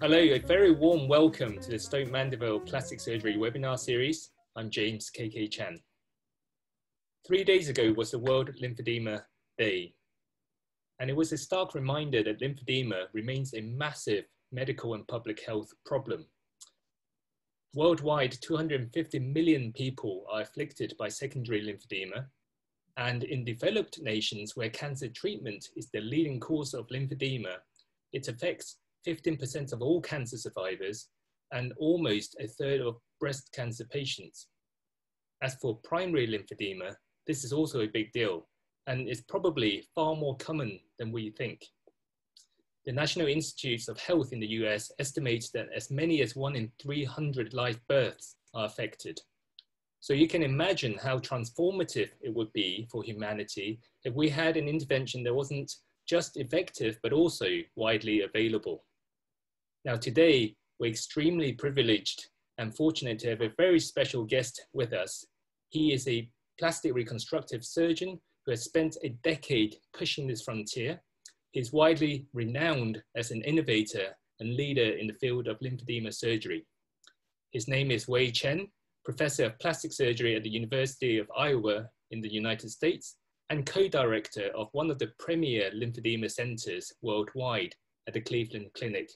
Hello, a very warm welcome to the Stoke Mandeville Plastic Surgery webinar series. I'm James KK Chan. Three days ago was the World Lymphedema Day, and it was a stark reminder that lymphedema remains a massive medical and public health problem. Worldwide, 250 million people are afflicted by secondary lymphedema, and in developed nations where cancer treatment is the leading cause of lymphedema, it affects 15% of all cancer survivors and almost a third of breast cancer patients. As for primary lymphedema, this is also a big deal and is probably far more common than we think. The National Institutes of Health in the US estimates that as many as one in 300 live births are affected. So you can imagine how transformative it would be for humanity if we had an intervention that wasn't just effective, but also widely available. Now today, we're extremely privileged and fortunate to have a very special guest with us. He is a plastic reconstructive surgeon who has spent a decade pushing this frontier. He's widely renowned as an innovator and leader in the field of lymphedema surgery. His name is Wei Chen, professor of plastic surgery at the University of Iowa in the United States and co-director of one of the premier lymphedema centers worldwide at the Cleveland Clinic.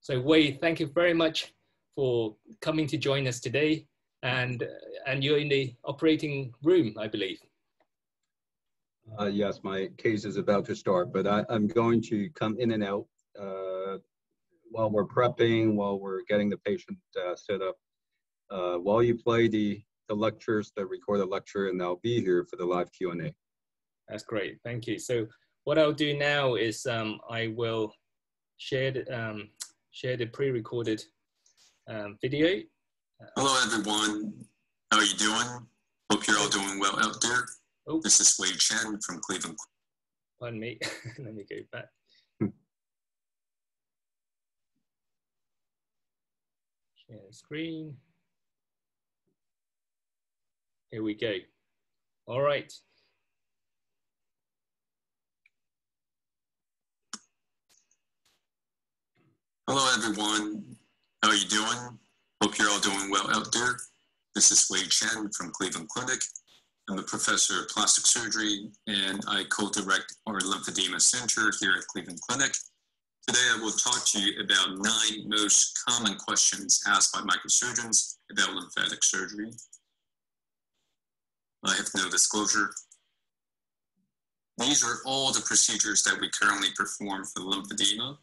So Wei, thank you very much for coming to join us today and, and you're in the operating room, I believe. Uh, yes, my case is about to start, but I, am going to come in and out uh, while we're prepping, while we're getting the patient uh, set up, uh, while you play the, the lectures, the recorded lecture, and I'll be here for the live Q&A. That's great, thank you. So what I'll do now is um, I will share the, um, share the pre-recorded um, video. Hello everyone, how are you doing? Hope you're all doing well out there. Oh. This is Wei Chen from Cleveland. Pardon me. Let me go back. Share the screen. Here we go. All right. Hello, everyone. How are you doing? Hope you're all doing well out there. This is Wei Chen from Cleveland Clinic. I'm a professor of plastic surgery and I co-direct our lymphedema center here at Cleveland Clinic. Today I will talk to you about nine most common questions asked by microsurgeons about lymphatic surgery. I have no disclosure. These are all the procedures that we currently perform for lymphedema.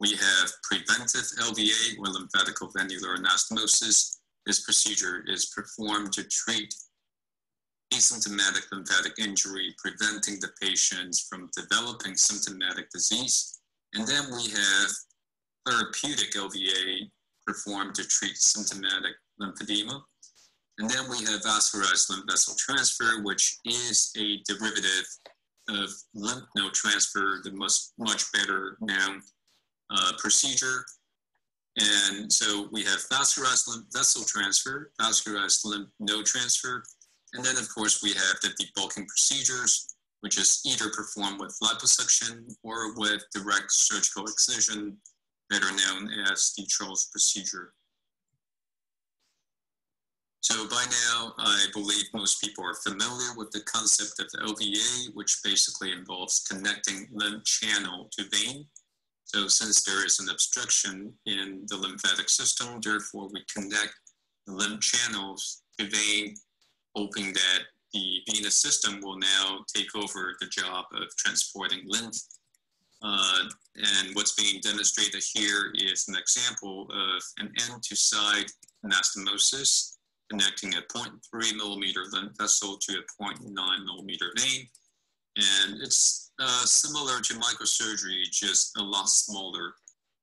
We have preventive LVA or lymphatic venular anastomosis. This procedure is performed to treat asymptomatic lymphatic injury, preventing the patients from developing symptomatic disease. And then we have therapeutic LVA performed to treat symptomatic lymphedema. And then we have vascularized lymph vessel transfer, which is a derivative of lymph node transfer, the most, much better known uh, procedure. And so we have vascularized lymph vessel transfer, vascularized lymph node transfer, and then, of course, we have the debulking procedures, which is either performed with liposuction or with direct surgical excision, better known as the Charles procedure. So by now, I believe most people are familiar with the concept of the LVA, which basically involves connecting lymph channel to vein. So since there is an obstruction in the lymphatic system, therefore we connect the lymph channels to vein hoping that the venous system will now take over the job of transporting lymph. Uh, and what's being demonstrated here is an example of an end to side anastomosis connecting a 0.3 millimeter vessel to a 0.9 millimeter vein. And it's uh, similar to microsurgery, just a lot smaller.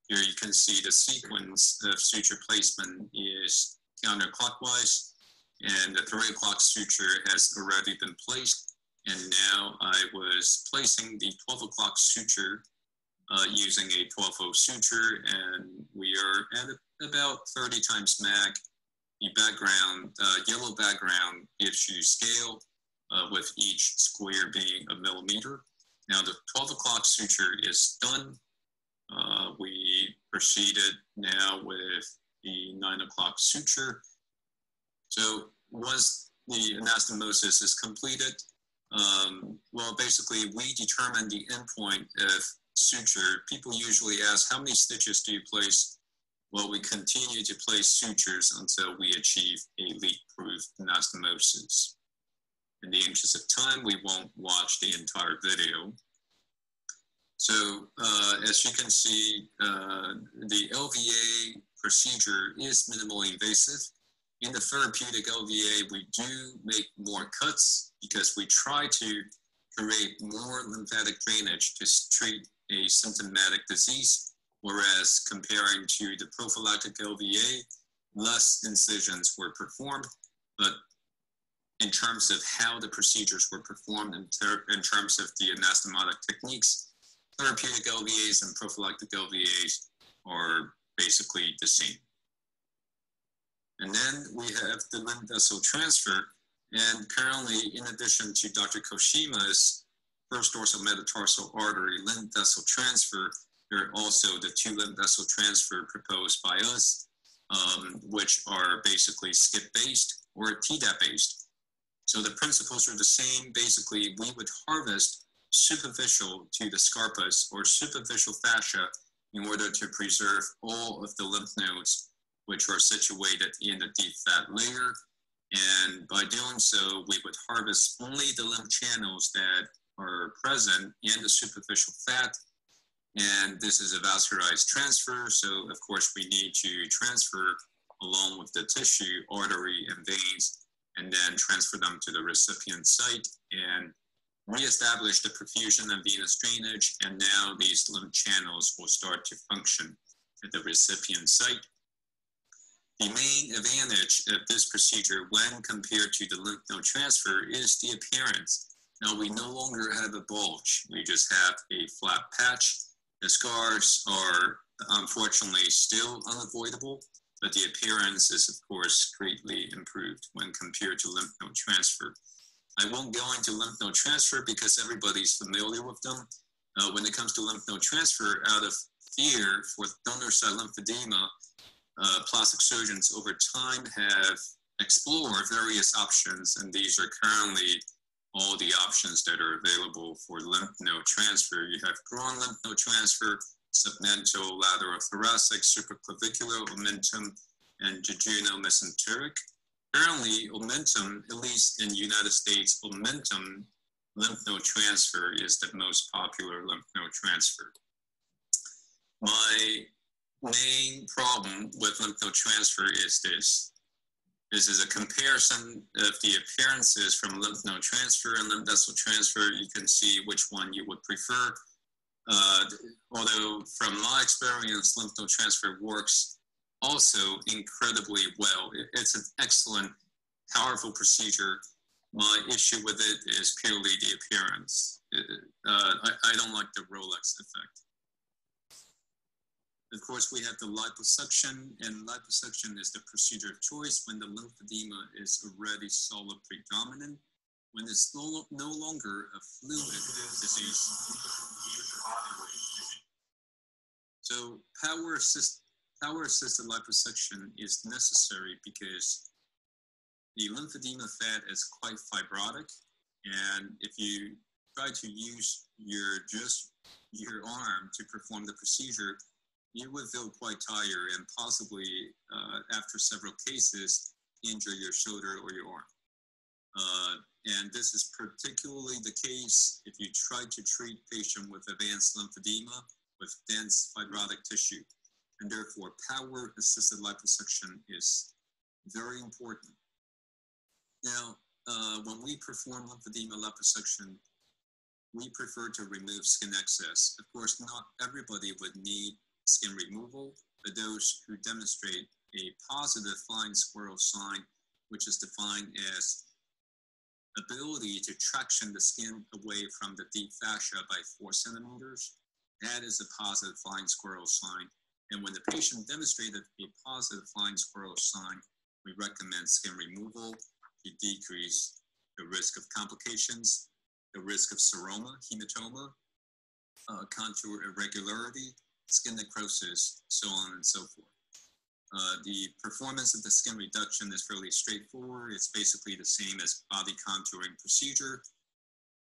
Here you can see the sequence of suture placement is counterclockwise and the three o'clock suture has already been placed. And now I was placing the 12 o'clock suture uh, using a 12 suture, and we are at about 30 times mag. Background, uh, yellow background gives you scale uh, with each square being a millimeter. Now the 12 o'clock suture is done. uh, we proceeded now with the nine o'clock suture. So once the anastomosis is completed, um, well, basically we determine the endpoint of suture. People usually ask, how many stitches do you place? Well, we continue to place sutures until we achieve a leak-proof anastomosis. In the interest of time, we won't watch the entire video. So uh, as you can see, uh, the LVA procedure is minimally invasive. In the therapeutic LVA, we do make more cuts because we try to create more lymphatic drainage to treat a symptomatic disease, whereas comparing to the prophylactic LVA, less incisions were performed, but in terms of how the procedures were performed in, ter- in terms of the anastomotic techniques, therapeutic LVAs and prophylactic LVAs are basically the same. And then we have the lymph vessel transfer. And currently, in addition to Dr. Koshima's first dorsal metatarsal artery lymph vessel transfer, are also the two lymph vessel transfer proposed by us, um, which are basically SCIP-based or TDAP-based. So the principles are the same. Basically, we would harvest superficial to the Scarpa's or superficial fascia in order to preserve all of the lymph nodes which are situated in the deep fat layer. And by doing so, we would harvest only the lymph channels that are present in the superficial fat. And this is a vascularized transfer. So of course we need to transfer along with the tissue, artery and veins, and then transfer them to the recipient site and reestablish the perfusion and venous drainage. And now these lymph channels will start to function at the recipient site. The main advantage of this procedure when compared to the lymph node transfer is the appearance. Now we no longer have a bulge, we just have a flat patch. The scars are unfortunately still unavoidable, but the appearance is of course greatly improved when compared to lymph node transfer. I won't go into lymph node transfer because everybody's familiar with them. Uh, when it comes to lymph node transfer, out of fear for donor site lymphedema, uh, plastic surgeons over time have explored various options, and these are currently all the options that are available for lymph node transfer. You have groin lymph node transfer, submental lateral thoracic, supraclavicular omentum, and jejunal mesenteric. Currently, omentum, at least in the United States, omentum lymph node transfer is the most popular lymph node transfer. My main problem with lymph node transfer is this. This is a comparison of the appearances from lymph node transfer and lymph vessel transfer. You can see which one you would prefer. Uh, although from my experience, lymph node transfer works also incredibly well. It's an excellent, powerful procedure. My issue with it is purely the appearance. Uh, I, I don't like the Rolex effect. Of course, we have the liposuction, and liposuction is the procedure of choice when the lymphedema is already solid predominant, when it's no, no longer a fluid disease. So power, assist, power assisted liposuction is necessary because the lymphedema fat is quite fibrotic, and if you try to use your just your arm to perform the procedure, you would feel quite tired and possibly, uh, after several cases, injure your shoulder or your arm. Uh, and this is particularly the case if you try to treat patient with advanced lymphedema with dense fibrotic tissue. And therefore, power-assisted liposuction is very important. Now, uh, when we perform lymphedema liposuction, we prefer to remove skin excess. Of course, not everybody would need skin removal for those who demonstrate a positive flying squirrel sign, which is defined as ability to traction the skin away from the deep fascia by four centimeters. That is a positive flying squirrel sign. And when the patient demonstrated a positive flying squirrel sign, we recommend skin removal to decrease the risk of complications, the risk of seroma, hematoma, uh, contour irregularity, skin necrosis, so on and so forth. Uh, the performance of the skin reduction is fairly straightforward. It's basically the same as body contouring procedure.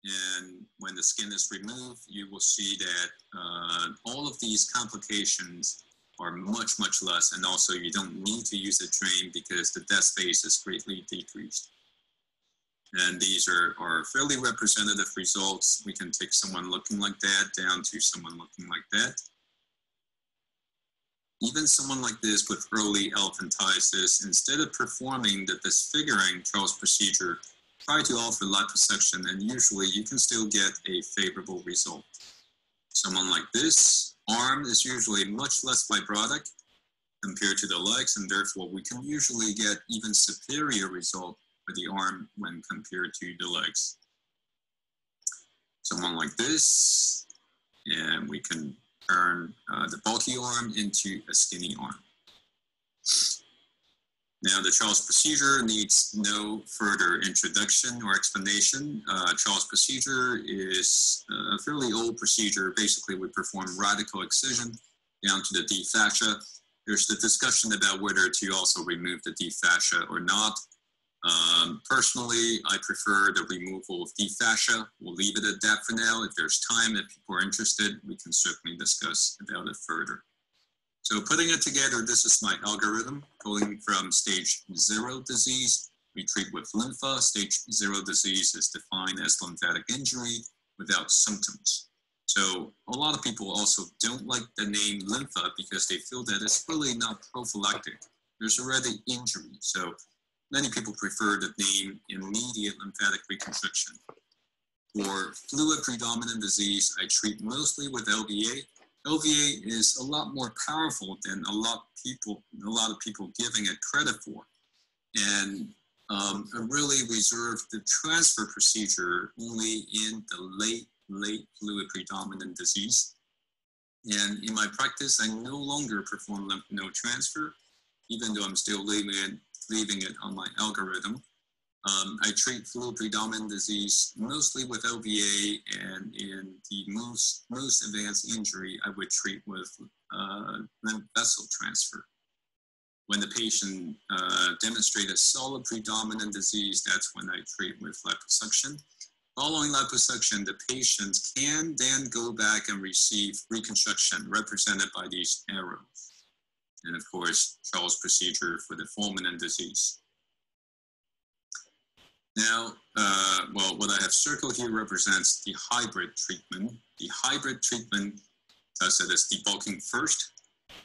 And when the skin is removed, you will see that uh, all of these complications are much, much less. And also you don't need to use a drain because the dead space is greatly decreased. And these are, are fairly representative results. We can take someone looking like that down to someone looking like that. Even someone like this with early elephantiasis, instead of performing the disfiguring Charles procedure, try to offer liposuction and usually you can still get a favorable result. Someone like this, arm is usually much less fibrotic compared to the legs and therefore we can usually get even superior result for the arm when compared to the legs. Someone like this, and we can turn uh, the bulky arm into a skinny arm. Now, the Charles procedure needs no further introduction or explanation. Uh, Charles procedure is a fairly old procedure. Basically, we perform radical excision down to the deep fascia. There's the discussion about whether to also remove the deep fascia or not. Um, personally, I prefer the removal of the fascia. We'll leave it at that for now. If there's time, if people are interested, we can certainly discuss about it further. So putting it together, this is my algorithm going from stage zero disease. We treat with LYMPHA. Stage zero disease is defined as lymphatic injury without symptoms. So a lot of people also don't like the name LYMPHA because they feel that it's really not prophylactic. There's already injury. So Many people prefer the name immediate lymphatic reconstruction. For fluid predominant disease, I treat mostly with LVA. LVA is a lot more powerful than a lot people, a lot of people giving it credit for. And um, I really reserve the transfer procedure only in the late, late fluid predominant disease. And in my practice, I no longer perform lymph node transfer, even though I'm still leaving it leaving it on my algorithm. Um, I treat fluid predominant disease mostly with LVA, and in the most, most advanced injury, I would treat with uh, lymph vessel transfer. When the patient uh, demonstrates a solid predominant disease, that's when I treat with liposuction. Following liposuction, the patient can then go back and receive reconstruction represented by these arrows and of course, Charles procedure for the fulminant disease. Now, uh, well, what I have circled here represents the hybrid treatment. The hybrid treatment does it as debulking first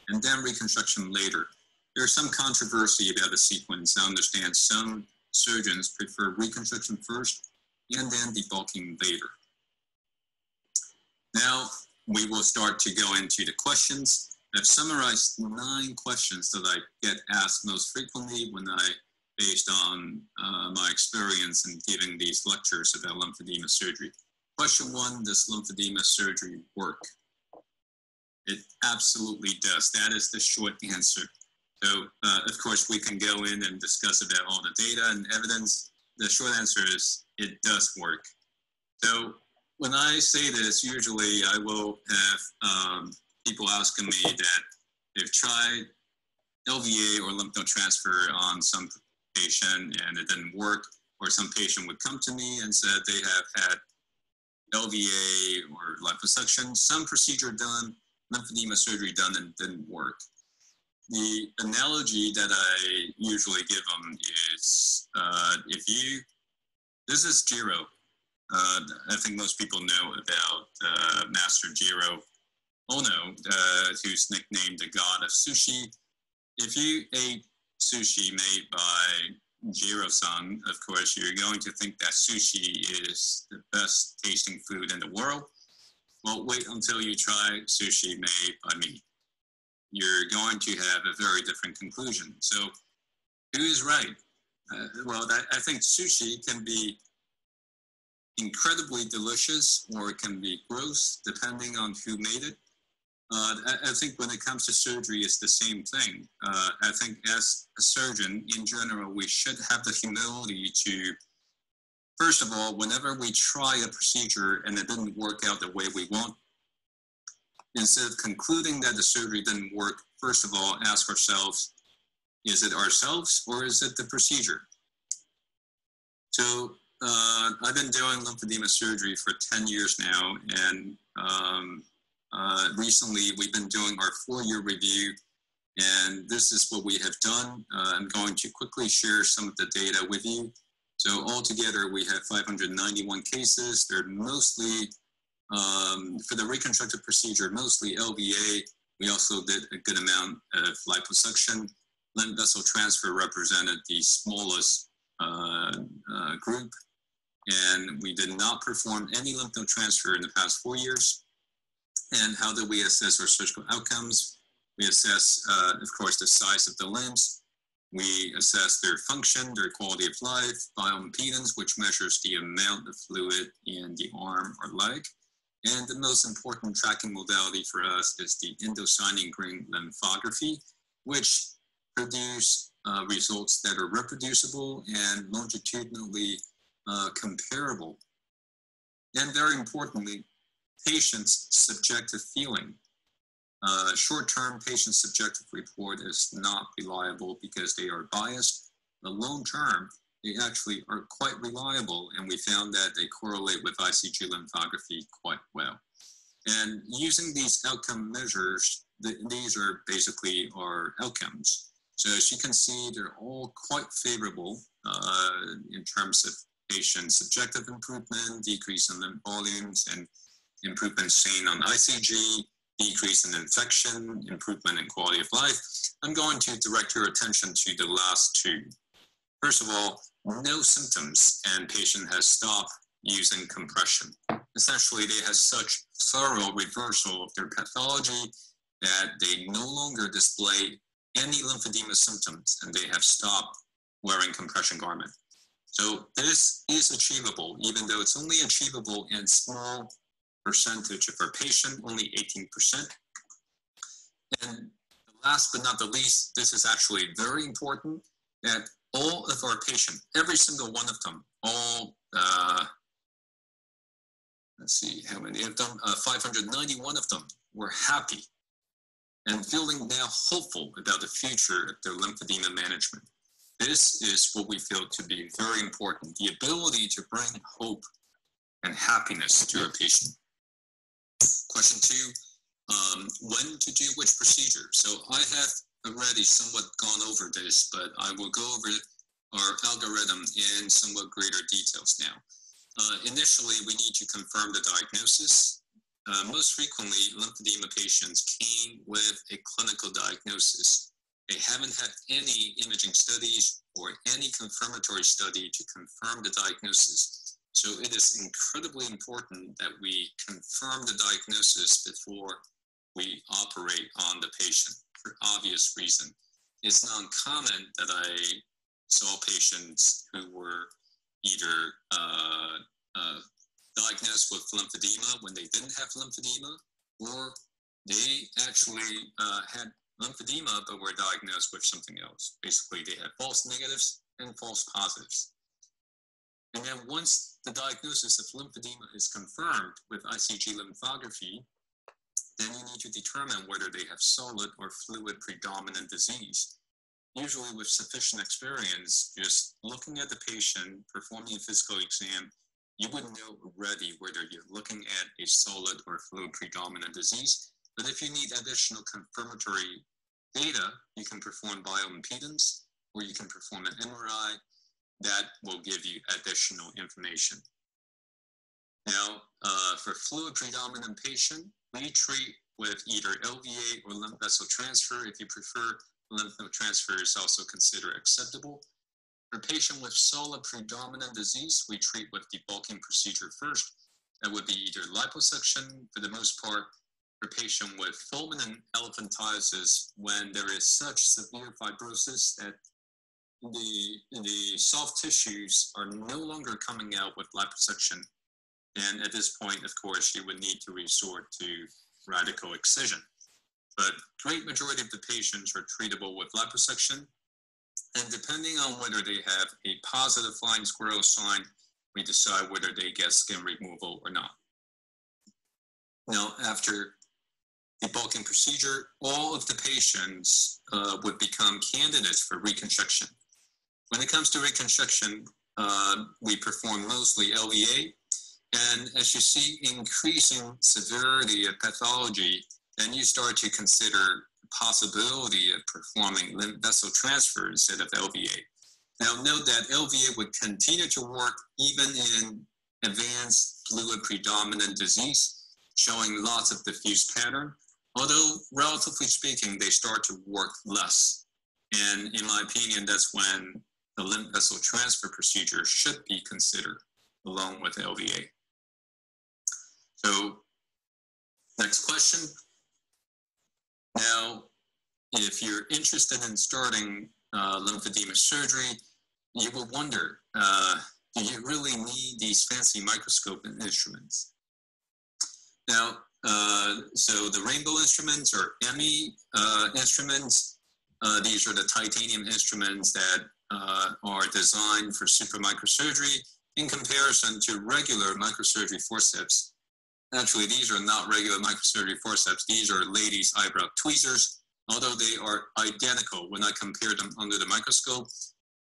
and then reconstruction later. There's some controversy about the sequence. I understand some surgeons prefer reconstruction first and then debulking later. Now, we will start to go into the questions. I've summarized nine questions that I get asked most frequently when I, based on uh, my experience in giving these lectures about lymphedema surgery. Question one, does lymphedema surgery work? It absolutely does. That is the short answer. So, uh, of course, we can go in and discuss about all the data and evidence. The short answer is it does work. So, when I say this, usually I will have um, people asking me that they've tried LVA or lymph node transfer on some patient and it didn't work, or some patient would come to me and said they have had LVA or liposuction, some procedure done, lymphedema surgery done and didn't work. The analogy that I usually give them is uh, if you, this is Jiro. Uh, I think most people know about uh, Master Jiro Ono, uh, who's nicknamed the god of sushi. If you ate sushi made by Jiro-san, of course, you're going to think that sushi is the best tasting food in the world. Well, wait until you try sushi made by me. You're going to have a very different conclusion. So, who is right? Uh, well, that, I think sushi can be incredibly delicious or it can be gross depending on who made it. Uh, I, I, think when it comes to surgery, it's the same thing. Uh, I think as a surgeon, in general, we should have the humility to, first of all, whenever we try a procedure and it didn't work out the way we want, instead of concluding that the surgery didn't work, first of all, ask ourselves, is it ourselves or is it the procedure? So uh, I've been doing lymphedema surgery for 10 years now, and um, uh, recently we've been doing our four-year review, and this is what we have done. Uh, I'm going to quickly share some of the data with you. So altogether, we have 591 cases. They're mostly, um, for the reconstructive procedure, mostly LVA. We also did a good amount of liposuction. Lymph vessel transfer represented the smallest uh, uh, group. And we did not perform any lymph node transfer in the past four years. And how do we assess our surgical outcomes? We assess, uh, of course, the size of the limbs, we assess their function, their quality of life, bioimpedance, which measures the amount of fluid in the arm or leg. And the most important tracking modality for us is the indocyanine green lymphography, which produce uh, results that are reproducible and longitudinally uh, comparable. And very importantly, patients' subjective feeling uh, short-term patient subjective report is not reliable because they are biased. The long-term, they actually are quite reliable, and we found that they correlate with ICG lymphography quite well. And using these outcome measures, the, these are basically our outcomes. So as you can see, they're all quite favorable uh, in terms of patient subjective improvement, decrease in lymph volumes, and improvement seen on ICG, decrease in infection, improvement in quality of life, I'm going to direct your attention to the last two. First of all, no symptoms and patient has stopped using compression. Essentially, they have such thorough reversal of their pathology that they no longer display any lymphedema symptoms and they have stopped wearing compression garment. So this is achievable, even though it's only achievable in small percentage of our patient, only 18%. And last but not the least, this is actually very important that all of our patient, every single one of them, all, uh, let's see how many of them, uh, 591 of them were happy and feeling now hopeful about the future of their lymphedema management. This is what we feel to be very important, the ability to bring hope and happiness to a patient. Question two, um, when to do which procedure. So I have already somewhat gone over this, but I will go over our algorithm in somewhat greater details now. Uh, initially, we need to confirm the diagnosis. Uh, most frequently, lymphedema patients came with a clinical diagnosis. They haven't had any imaging studies or any confirmatory study to confirm the diagnosis. So it is incredibly important that we confirm the diagnosis before we operate on the patient for obvious reason. It's not uncommon that I saw patients who were either uh, uh, diagnosed with lymphedema when they didn't have lymphedema, or they actually uh, had lymphedema but were diagnosed with something else. Basically, they had false negatives and false positives. And then once the diagnosis of lymphedema is confirmed with ICG lymphography, then you need to determine whether they have solid or fluid predominant disease. Usually with sufficient experience, just looking at the patient, performing a physical exam, you would know already whether you're looking at a solid or fluid predominant disease. But if you need additional confirmatory data, you can perform bioimpedance or you can perform an MRI that will give you additional information. Now, uh, for fluid predominant patient, we treat with either LVA or lymph vessel transfer. If you prefer, lymph node transfer is also considered acceptable. For patient with solid predominant disease, we treat with debulking procedure first. That would be either liposuction for the most part, for patient with fulminant elephantiasis when there is such severe fibrosis that the, the soft tissues are no longer coming out with liposuction. And at this point, of course, you would need to resort to radical excision. But great majority of the patients are treatable with liposuction. And depending on whether they have a positive flying squirrel sign, we decide whether they get skin removal or not. Now, after debulking procedure, all of the patients uh, would become candidates for reconstruction. When it comes to reconstruction, uh, we perform mostly LVA, and as you see increasing severity of pathology, then you start to consider the possibility of performing lymph vessel transfer instead of LVA. Now note that LVA would continue to work even in advanced fluid predominant disease, showing lots of diffuse pattern, although relatively speaking, they start to work less. And in my opinion, that's when the lymph vessel transfer procedure should be considered along with LVA. So next question. Now, if you're interested in starting uh, lymphedema surgery, you will wonder, uh, do you really need these fancy microscope and instruments? Now, uh, so the rainbow instruments or EMI uh, instruments, uh, these are the titanium instruments that uh, are designed for supramicrosurgery in comparison to regular microsurgery forceps. Actually, these are not regular microsurgery forceps. These are ladies' eyebrow tweezers, although they are identical when I compare them under the microscope.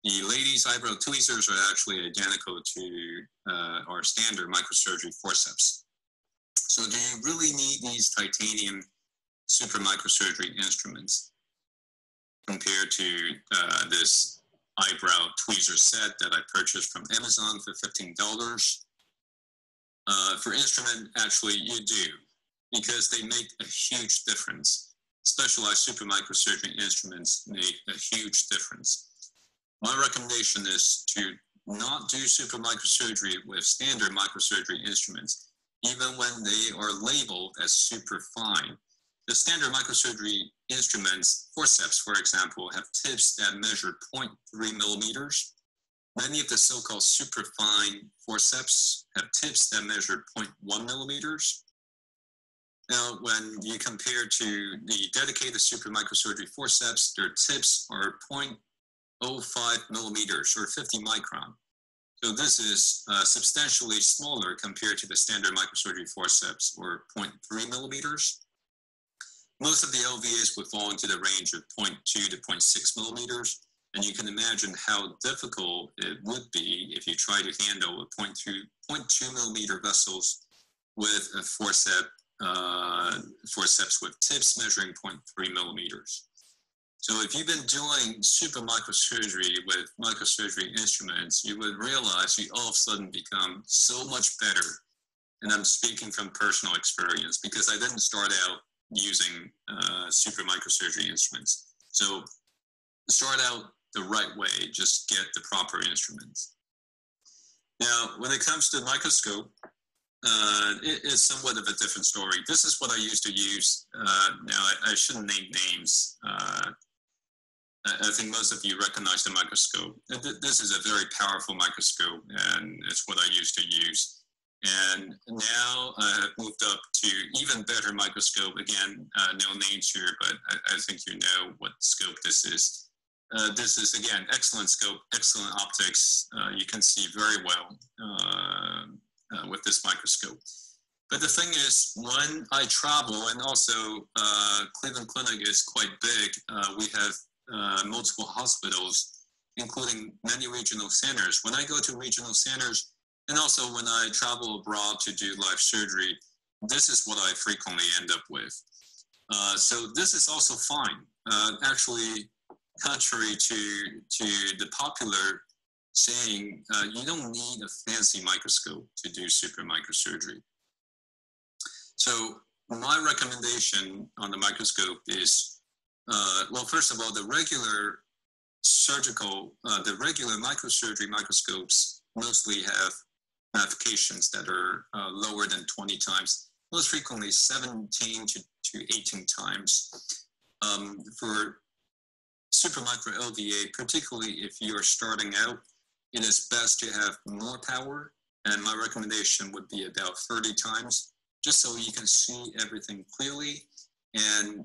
The ladies' eyebrow tweezers are actually identical to uh, our standard microsurgery forceps. So do you really need these titanium super microsurgery instruments compared to uh, this eyebrow tweezer set that I purchased from Amazon for $15? Uh, for instrument, actually, you do, because they make a huge difference. Specialized supramicrosurgery instruments make a huge difference. My recommendation is to not do supramicrosurgery with standard microsurgery instruments, even when they are labeled as superfine. The standard microsurgery instruments, forceps, for example, have tips that measure 0.3 millimeters Many of the so-called superfine forceps have tips that measure 0.1 millimeters. Now, when you compare to the dedicated supramicrosurgery forceps, their tips are 0.05 millimeters or 50 micron. So this is uh, substantially smaller compared to the standard microsurgery forceps or 0.3 millimeters. Most of the LVAs would fall into the range of 0.2 to 0.6 millimeters. And you can imagine how difficult it would be if you try to handle a 0.2, 0.2 millimeter vessels with a forceps, uh, forceps with tips measuring 0.3 millimeters. So if you've been doing super microsurgery with microsurgery instruments, you would realize you all of a sudden become so much better. And I'm speaking from personal experience because I didn't start out using uh, super microsurgery instruments. So start out the right way, just get the proper instruments. Now, when it comes to the microscope, uh, it is somewhat of a different story. This is what I used to use. Uh, now, I, I, shouldn't name names. Uh, I think most of you recognize the microscope. This is a very powerful microscope, and it's what I used to use. And now I have moved up to even better microscope. Again, uh, no names here, but I, I, think you know what scope this is. Uh, this is again excellent scope, excellent optics. Uh, you can see very well uh, uh, with this microscope. But the thing is, when I travel, and also uh, Cleveland Clinic is quite big, we have multiple hospitals, including many regional centers. When I go to regional centers, and also when I travel abroad to do live surgery, this is what I frequently end up with. Uh, so this is also fine. Uh, actually, contrary to, to the popular saying, uh, you don't need a fancy microscope to do super microsurgery. So my recommendation on the microscope is, uh, well, first of all, the regular surgical, uh, the regular microsurgery microscopes mostly have magnifications that are uh, lower than 20 times, most frequently 17 to, to 18 times. Um, for supermicro LVA, particularly if you're starting out, it is best to have more power. And my recommendation would be about 30 times, just so you can see everything clearly. And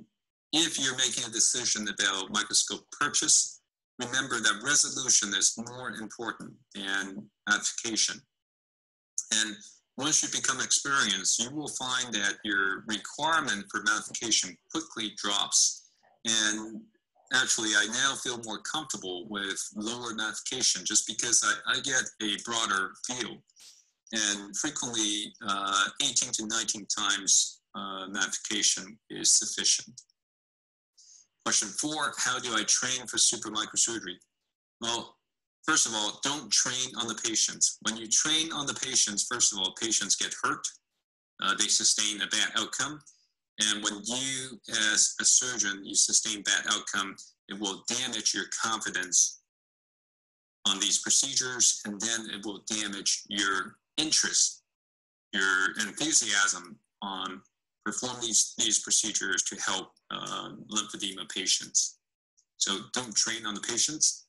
if you're making a decision about microscope purchase, remember that resolution is more important than magnification. And once you become experienced, you will find that your requirement for magnification quickly drops. And actually, I now feel more comfortable with lower magnification just because I, I get a broader field. And frequently, uh, 18 to 19 times uh, magnification is sufficient. Question four, how do I train for super microsurgery? Well, First of all, don't train on the patients. When you train on the patients, first of all, patients get hurt. Uh, they sustain a bad outcome. And when you, as a surgeon, you sustain bad outcome, it will damage your confidence on these procedures, and then it will damage your interest, your enthusiasm on perform these, these procedures to help um, lymphedema patients. So don't train on the patients.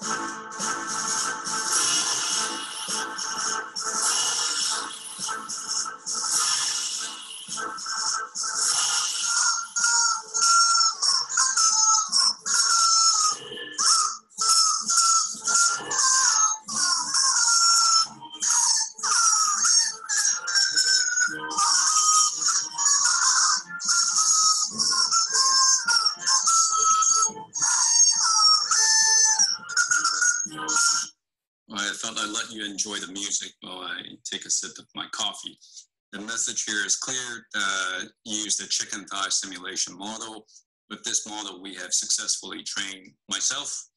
Thank you. Enjoy the music while I take a sip of my coffee. The message here is clear. Uh, use the chicken thigh simulation model. With this model, we have successfully trained myself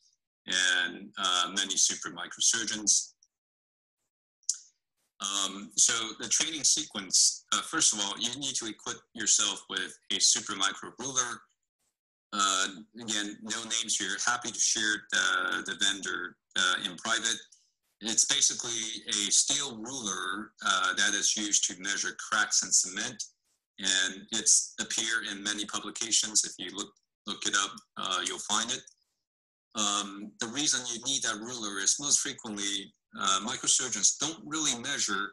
and uh, many super microsurgeons. Um, so the training sequence, uh, first of all, you need to equip yourself with a super micro ruler. Uh, again, no names here. Happy to share the, the vendor uh, in private. It's basically a steel ruler uh, that is used to measure cracks in cement, and it's appear in many publications. If you look look it up, uh, you'll find it. Um, the reason you need that ruler is most frequently uh, microsurgeons don't really measure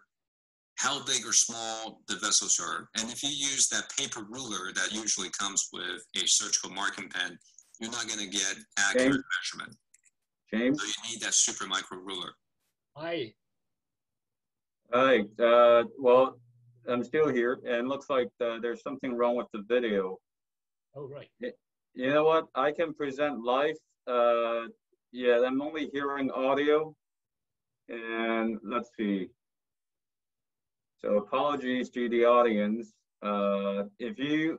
how big or small the vessels are. And if you use that paper ruler that usually comes with a surgical marking pen, you're not going to get accurate James. measurement. James? So you need that super micro ruler. Hi. Hi. Uh, well, I'm still here, and looks like uh, there's something wrong with the video. Oh, right. You know what? I can present live. Uh, yeah, I'm only hearing audio. And let's see. So apologies to the audience. Uh, if you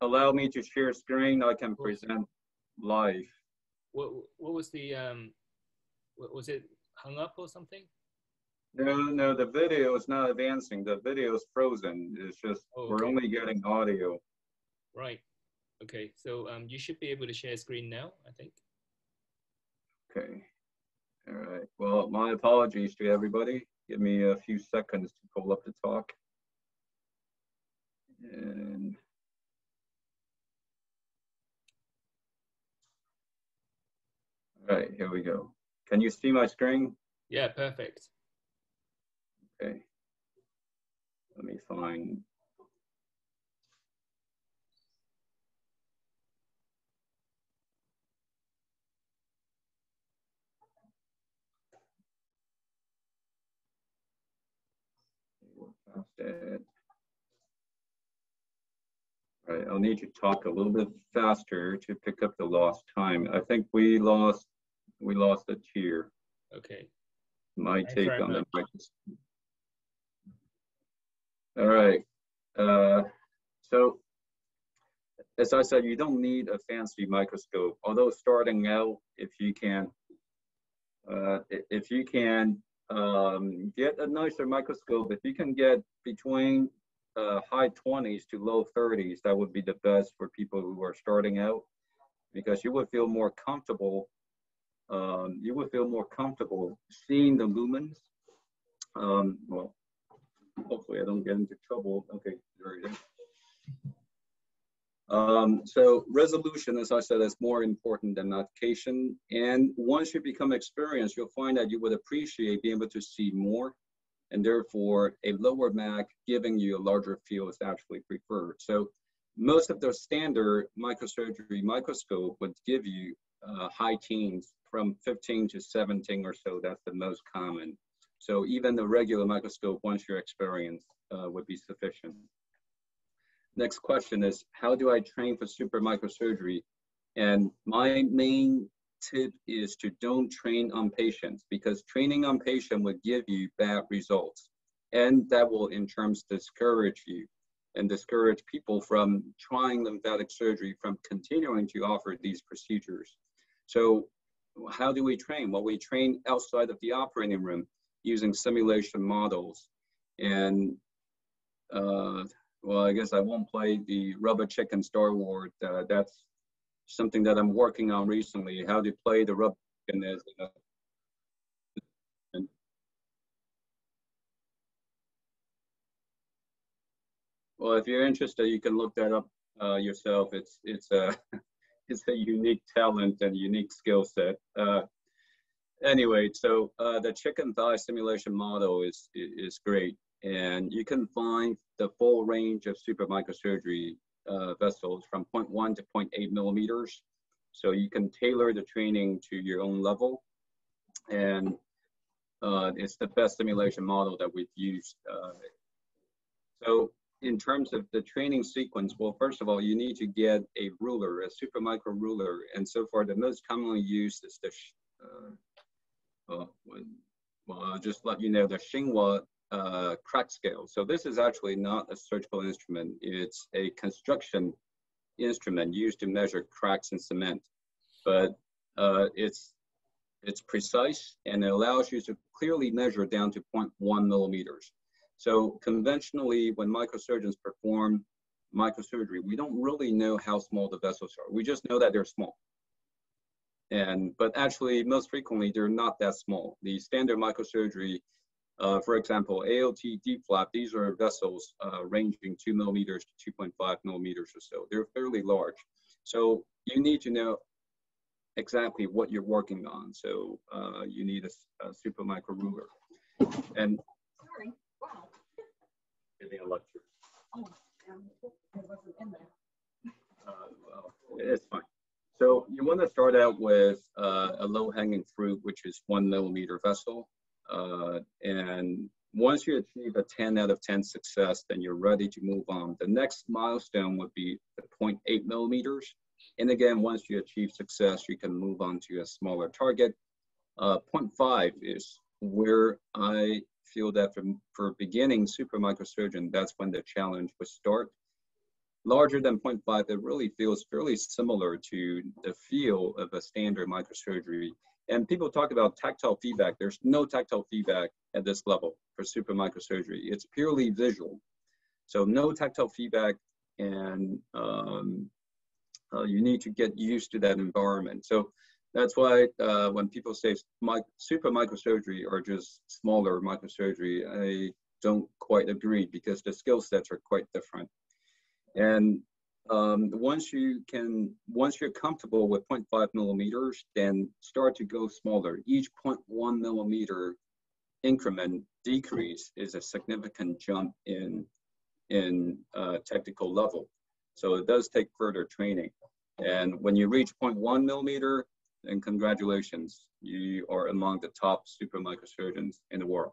allow me to share screen, I can present live. What, what was the, um, what, was it hung up or something? No, no, the video is not advancing. The video is frozen. It's just oh, okay. we're only getting audio. Right. Okay. So um, you should be able to share screen now. I think. Okay. All right. Well, my apologies to everybody. Give me a few seconds to pull up the talk. And all right, here we go. Can you see my screen? Yeah, perfect. Okay. Let me find. All right, I'll need to talk a little bit faster to pick up the lost time. I think we lost we lost a tier. Okay. My Thanks take on the microscope. All right. Uh, so, as I said, you don't need a fancy microscope. Although starting out, if you can, uh, if you can um, get a nicer microscope, if you can get between uh, high 20s to low 30s, that would be the best for people who are starting out because you would feel more comfortable um, you will feel more comfortable seeing the lumens. Um, well, hopefully I don't get into trouble. Okay, there it is. Um, so resolution, as I said, is more important than magnification. And once you become experienced, you'll find that you would appreciate being able to see more and therefore a lower mag giving you a larger field is actually preferred. So most of the standard microsurgery microscope would give you uh, high teens from 15 to 17 or so. That's the most common. So even the regular microscope, once you're experienced, uh, would be sufficient. Next question is, how do I train for super microsurgery? And my main tip is to don't train on patients because training on patient would give you bad results. And that will in terms discourage you and discourage people from trying lymphatic surgery from continuing to offer these procedures. So how do we train? Well, we train outside of the operating room using simulation models. And uh, well, I guess I won't play the rubber chicken Star Wars. Uh, that's something that I'm working on recently. How to play the rubber chicken is. Uh, well, if you're interested, you can look that up uh, yourself. It's it's a it's a unique talent and unique skill set. Uh, anyway, so uh, the chicken thigh simulation model is is great, and you can find the full range of super microsurgery uh, vessels from 0.1 to 0.8 millimeters. So you can tailor the training to your own level, and uh, it's the best simulation model that we've used. Uh, so in terms of the training sequence, well, first of all, you need to get a ruler, a super micro ruler. And so far, the most commonly used is the, uh, well, well, I'll just let you know the Xinhua uh, crack scale. So this is actually not a surgical instrument. It's a construction instrument used to measure cracks in cement. But uh, it's, it's precise and it allows you to clearly measure down to 0.1 millimeters. So conventionally, when microsurgeons perform microsurgery, we don't really know how small the vessels are. We just know that they're small. And, but actually, most frequently, they're not that small. The standard microsurgery, uh, for example, ALT, DIEP flap, these are vessels uh, ranging two millimeters to 2.5 millimeters or so. They're fairly large. So you need to know exactly what you're working on. So uh, you need a, a super micro ruler. And giving a lecture. Oh, it wasn't in there. Uh, well, it's fine. So you want to start out with uh, a low-hanging fruit, which is one millimeter vessel. Uh, and once you achieve a 10 out of 10 success, then you're ready to move on. The next milestone would be the 0.8 millimeters. And again, once you achieve success, you can move on to a smaller target. Uh, 0.5 is where I feel that for, for beginning super microsurgeon, that's when the challenge would start. Larger than 0.5, it really feels fairly similar to the feel of a standard microsurgery. And people talk about tactile feedback. There's no tactile feedback at this level for super microsurgery. It's purely visual. So no tactile feedback and um, uh, you need to get used to that environment. So that's why uh, when people say super microsurgery or just smaller microsurgery, I don't quite agree because the skill sets are quite different. And um, once you can, once you're comfortable with 0.5 millimeters, then start to go smaller. Each 0.1 millimeter increment decrease is a significant jump in in uh, technical level. So it does take further training. And when you reach 0.1 millimeter, and congratulations, you are among the top super microsurgeons in the world.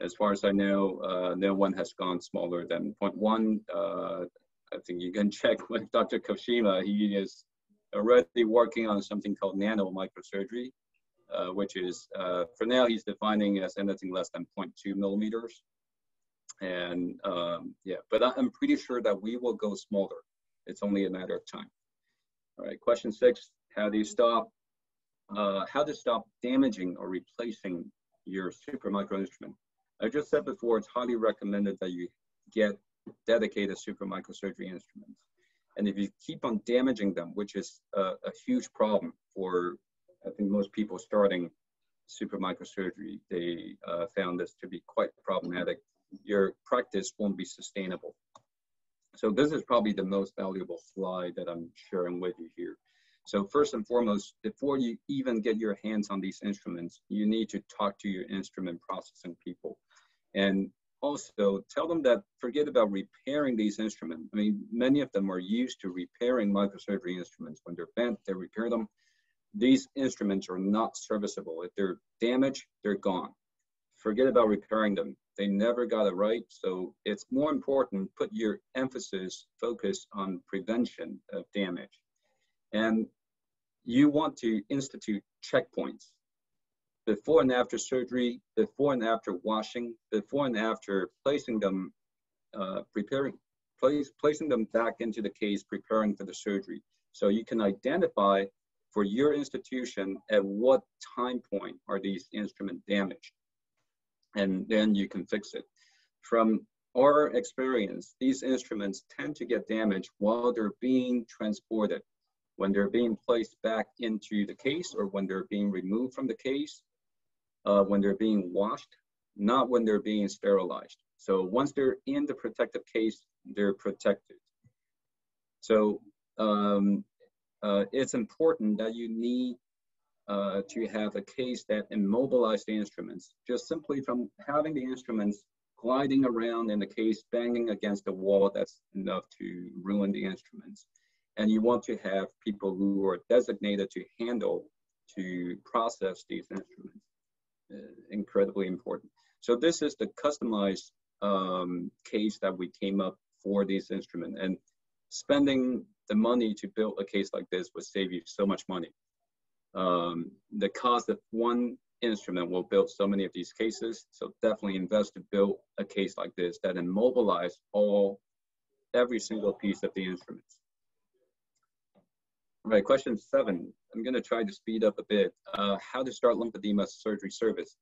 As far as I know, uh, no one has gone smaller than 0.1. Uh, I think you can check with Dr. Koshima. He is already working on something called nano microsurgery, uh, which is, uh, for now, he's defining as anything less than 0.2 millimeters. And um, yeah, but I'm pretty sure that we will go smaller. It's only a matter of time. All right, question six, how do you stop uh, how to stop damaging or replacing your super micro instrument. I just said before, it's highly recommended that you get dedicated super microsurgery instruments. And if you keep on damaging them, which is a, a huge problem for, I think most people starting super microsurgery, they uh, found this to be quite problematic. Your practice won't be sustainable. So this is probably the most valuable slide that I'm sharing with you here. So first and foremost, before you even get your hands on these instruments, you need to talk to your instrument processing people. And also tell them that forget about repairing these instruments. I mean, many of them are used to repairing microsurgery instruments. When they're bent, they repair them. These instruments are not serviceable. If they're damaged, they're gone. forget about repairing them. They never got it right. So it's more important, put your emphasis, focus on prevention of damage. And you want to institute checkpoints before and after surgery, before and after washing, before and after placing them, uh, preparing, place, placing them back into the case, preparing for the surgery. So you can identify for your institution at what time point are these instruments damaged and then you can fix it. From our experience, these instruments tend to get damaged while they're being transported, when they're being placed back into the case or when they're being removed from the case, uh, when they're being washed, not when they're being sterilized. So once they're in the protective case, they're protected. So um, uh, it's important that you need uh, to have a case that immobilized the instruments, just simply from having the instruments gliding around in the case, banging against the wall, that's enough to ruin the instruments. And you want to have people who are designated to handle, to process these instruments. Uh, incredibly important. So this is the customized um, case that we came up for these instruments. And spending the money to build a case like this would save you so much money um, the cost of one instrument will build so many of these cases. So definitely invest to build a case like this that immobilize all, every single piece of the instruments. All right, question seven. I'm gonna try to speed up a bit. Uh, how to start lymphedema surgery service.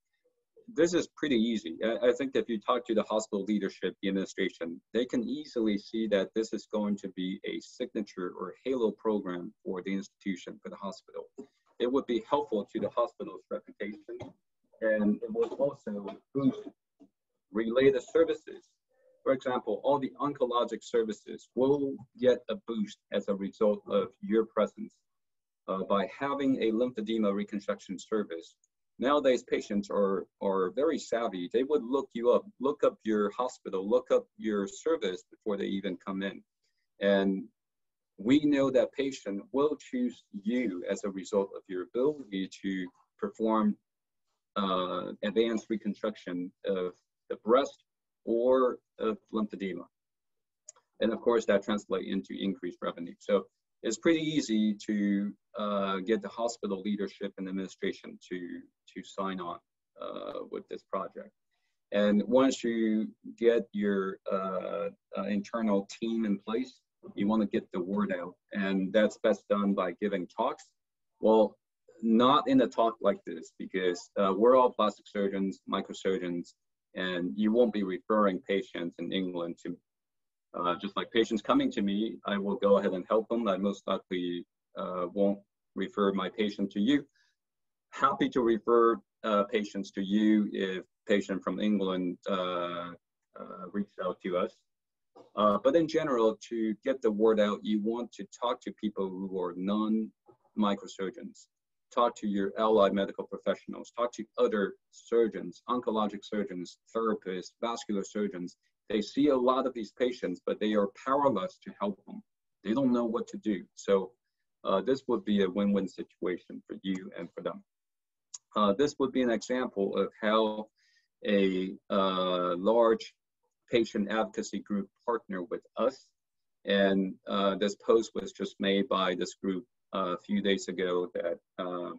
This is pretty easy. I, I think if you talk to the hospital leadership, the administration, they can easily see that this is going to be a signature or halo program for the institution, for the hospital it would be helpful to the hospital's reputation and it would also boost related services. For example, all the oncologic services will get a boost as a result of your presence uh, by having a lymphedema reconstruction service. Nowadays, patients are, are very savvy. They would look you up, look up your hospital, look up your service before they even come in. And we know that patient will choose you as a result of your ability to perform uh, advanced reconstruction of the breast or of lymphedema. And of course, that translates into increased revenue. So it's pretty easy to uh, get the hospital leadership and administration to, to sign on uh, with this project. And once you get your uh, uh, internal team in place, you want to get the word out. And that's best done by giving talks. Well, not in a talk like this because uh, we're all plastic surgeons, microsurgeons, and you won't be referring patients in England to uh, just like patients coming to me, I will go ahead and help them. I most likely uh, won't refer my patient to you. Happy to refer uh, patients to you if patient from England uh, uh, reach out to us. Uh, but in general, to get the word out, you want to talk to people who are non-microsurgeons. Talk to your allied medical professionals. Talk to other surgeons, oncologic surgeons, therapists, vascular surgeons. They see a lot of these patients, but they are powerless to help them. They don't know what to do. So uh, this would be a win-win situation for you and for them. Uh, this would be an example of how a uh, large patient advocacy group partner with us. And uh, this post was just made by this group a few days ago that uh,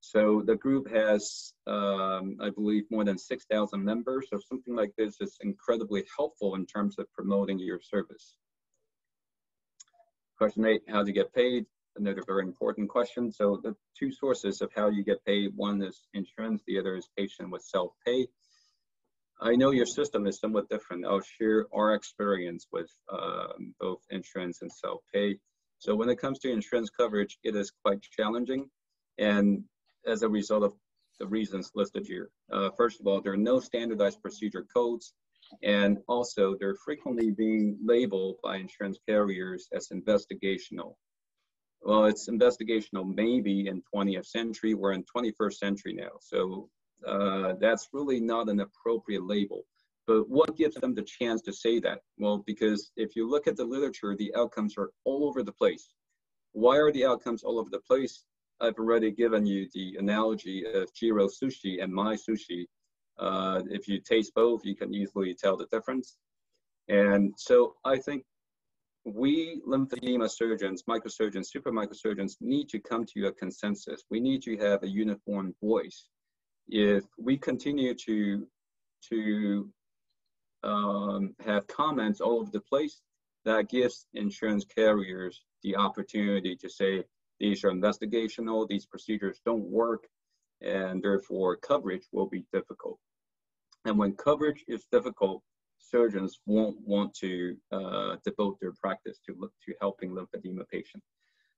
so the group has, um, I believe, more than 6,000 members. So something like this is incredibly helpful in terms of promoting your service. Question eight, how do you get paid? Another very important question. So the two sources of how you get paid, one is insurance, the other is patient with self-pay. I know your system is somewhat different. I'll share our experience with um, both insurance and self-pay. So when it comes to insurance coverage, it is quite challenging. And as a result of the reasons listed here. Uh, first of all, there are no standardized procedure codes. And also they're frequently being labeled by insurance carriers as investigational. Well, it's investigational maybe in 20th century. We're in 21st century now. So uh, that's really not an appropriate label. But what gives them the chance to say that? Well, because if you look at the literature, the outcomes are all over the place. Why are the outcomes all over the place? I've already given you the analogy of Jiro Sushi and my Sushi. Uh, if you taste both, you can easily tell the difference. And so I think we lymphedema surgeons, microsurgeons, super microsurgeons need to come to a consensus. We need to have a uniform voice. If we continue to to um, have comments all over the place, that gives insurance carriers the opportunity to say these are investigational, these procedures don't work, and therefore coverage will be difficult. And when coverage is difficult, surgeons won't want to uh, devote their practice to look to helping lymphedema patients.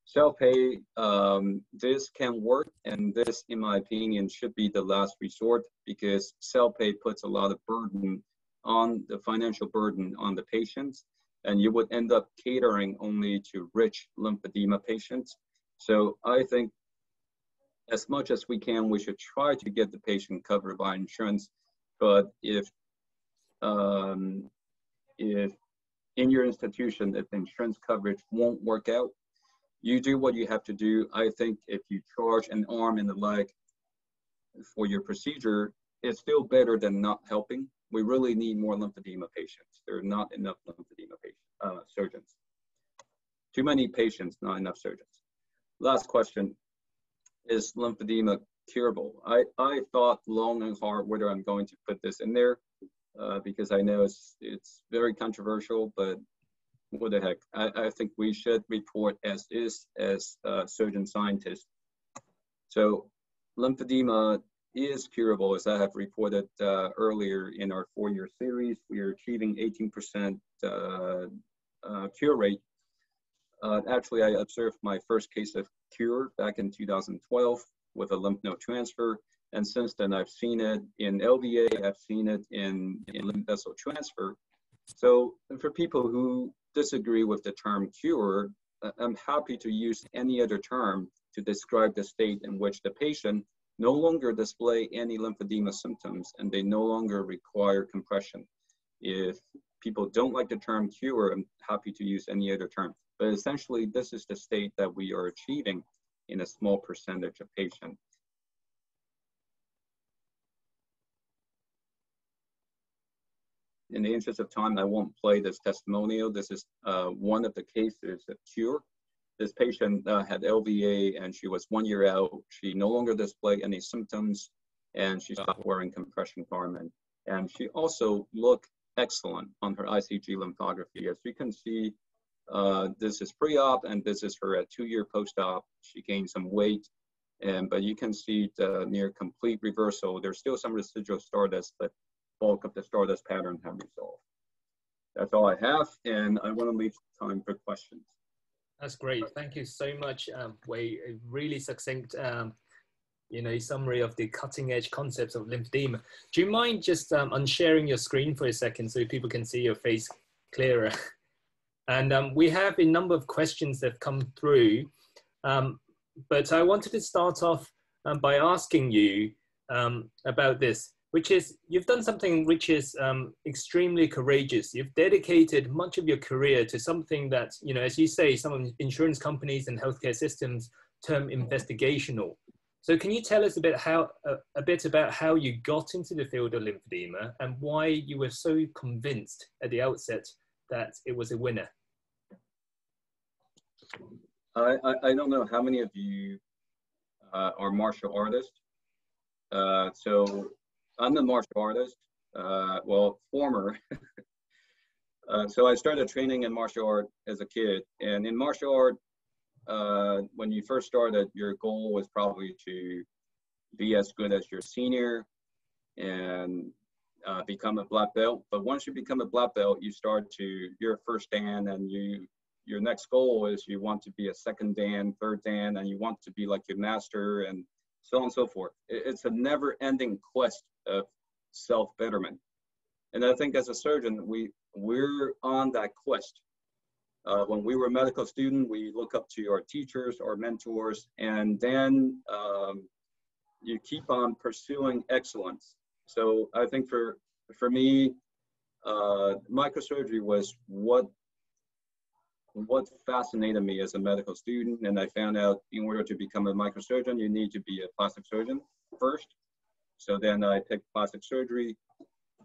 Self-pay, um, this can work, and this, in my opinion, should be the last resort because self-pay puts a lot of burden on the financial burden on the patients, and you would end up catering only to rich lymphedema patients. So I think as much as we can, we should try to get the patient covered by insurance. But if um, if in your institution, if insurance coverage won't work out, you do what you have to do. I think if you charge an arm and a leg for your procedure, it's still better than not helping. We really need more lymphedema patients. There are not enough lymphedema patient, uh, surgeons. Too many patients, not enough surgeons. Last question, is lymphedema curable? I, I thought long and hard whether I'm going to put this in there uh, because I know it's, it's very controversial, but what the heck. I, I think we should report as is as uh, surgeon scientists. So lymphedema is curable, as I have reported uh, earlier in our four-year series. We are achieving 18% uh, uh, cure rate. Uh, actually, I observed my first case of cure back in 2012 with a lymph node transfer. And since then, I've seen it in LVA, I've seen it in, in lymph vessel transfer. So for people who disagree with the term cure, I'm happy to use any other term to describe the state in which the patient no longer display any lymphedema symptoms and they no longer require compression. If people don't like the term cure, I'm happy to use any other term. But essentially, this is the state that we are achieving in a small percentage of patients. in the interest of time, I won't play this testimonial. This is uh, one of the cases of cure. This patient uh, had LVA and she was one year out. She no longer displayed any symptoms and she stopped wearing compression garment. And she also looked excellent on her ICG lymphography. As you can see, uh, this is pre-op and this is her at two-year post-op. She gained some weight, and but you can see the near complete reversal. There's still some residual stardust, but bulk of the stardust pattern have resolved. That's all I have, and I want to leave time for questions. That's great. Thank you so much, um, Wei. A really succinct, um, you know, summary of the cutting edge concepts of lymphedema. Do you mind just um, unsharing your screen for a second so people can see your face clearer? and um, we have a number of questions that have come through, um, but I wanted to start off um, by asking you um, about this which is you've done something which is um, extremely courageous. You've dedicated much of your career to something that, you know, as you say, some insurance companies and healthcare systems term investigational. So can you tell us a bit how uh, a bit about how you got into the field of lymphedema and why you were so convinced at the outset that it was a winner? I, I, I don't know how many of you uh, are martial artists. Uh, so I'm a martial artist, uh, well, former. uh, so I started training in martial art as a kid. And in martial art, uh, when you first started, your goal was probably to be as good as your senior and uh, become a black belt. But once you become a black belt, you start to, you're a first dan and you, your next goal is you want to be a second dan, third dan, and you want to be like your master and so on and so forth. It's a never ending quest of self betterment. And I think as a surgeon, we, we're on that quest. Uh, when we were a medical student, we look up to our teachers, our mentors, and then um, you keep on pursuing excellence. So I think for, for me, uh, microsurgery was what what fascinated me as a medical student, and I found out in order to become a microsurgeon, you need to be a plastic surgeon first. So then I picked plastic surgery,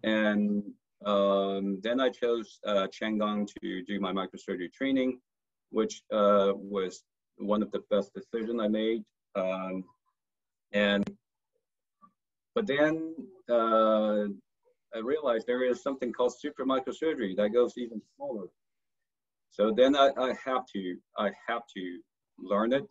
and um, then I chose uh, to do my microsurgery training, which uh, was one of the best decisions I made. Um, and but then uh, I realized there is something called super microsurgery that goes even smaller. So then I, I have to I have to learn it.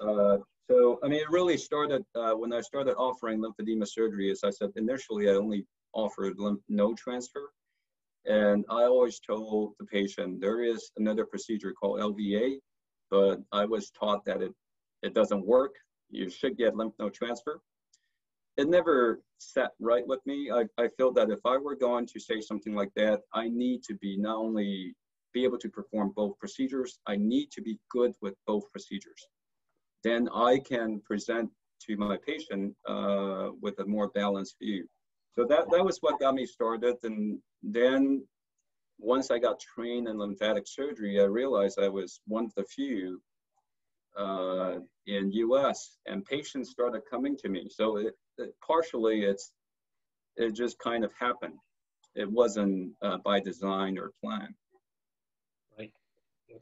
Uh, so I mean, it really started uh, when I started offering lymphedema surgery. As I said initially, I only offered lymph node transfer, and I always told the patient there is another procedure called LVA, but I was taught that it it doesn't work. You should get lymph node transfer it never sat right with me. I, I feel that if I were going to say something like that, I need to be not only be able to perform both procedures, I need to be good with both procedures. Then I can present to my patient uh, with a more balanced view. So that, that was what got me started. And then once I got trained in lymphatic surgery, I realized I was one of the few uh, in US and patients started coming to me. So it, it, partially it's, it just kind of happened. It wasn't uh, by design or plan.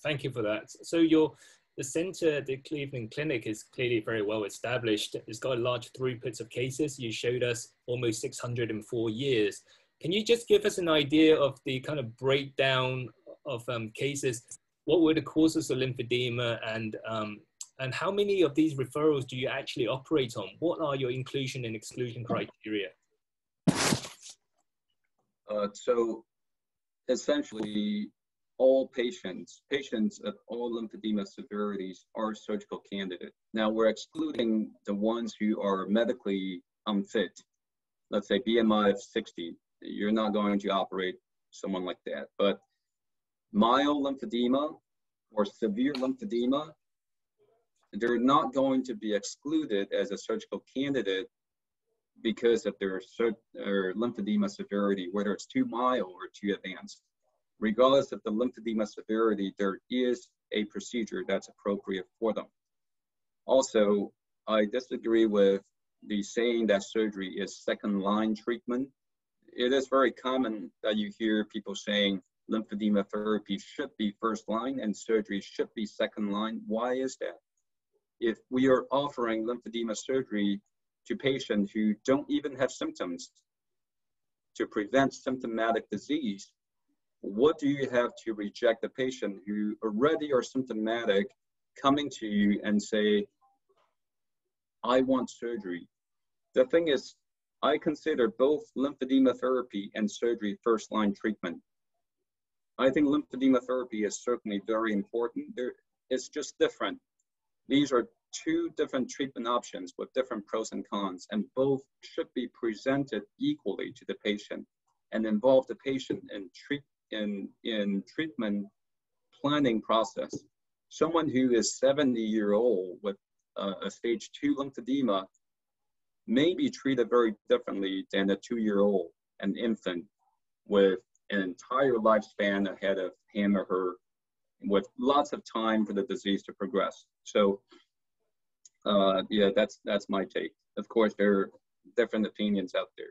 Thank you for that. So your, the center, the Cleveland Clinic is clearly very well established. It's got a large throughput of cases. You showed us almost 604 years. Can you just give us an idea of the kind of breakdown of um, cases what were the causes of lymphedema and um, and how many of these referrals do you actually operate on? What are your inclusion and exclusion criteria? Uh, so essentially, all patients, patients of all lymphedema severities are surgical candidate. Now we're excluding the ones who are medically unfit. Let's say BMI of 60, you're not going to operate someone like that. But mild lymphedema or severe lymphedema, they're not going to be excluded as a surgical candidate because of their, their lymphedema severity, whether it's too mild or too advanced. Regardless of the lymphedema severity, there is a procedure that's appropriate for them. Also, I disagree with the saying that surgery is second line treatment. It is very common that you hear people saying lymphedema therapy should be first line and surgery should be second line. Why is that? If we are offering lymphedema surgery to patients who don't even have symptoms to prevent symptomatic disease, what do you have to reject a patient who already are symptomatic coming to you and say, I want surgery? The thing is, I consider both lymphedema therapy and surgery first line treatment. I think lymphedema therapy is certainly very important. There, it's just different. These are two different treatment options with different pros and cons, and both should be presented equally to the patient and involve the patient in, treat, in, in treatment planning process. Someone who is 70 year old with uh, a stage two lymphedema may be treated very differently than a two year old, an infant with an entire lifespan ahead of him or her with lots of time for the disease to progress. So uh, yeah, that's that's my take. Of course, there are different opinions out there.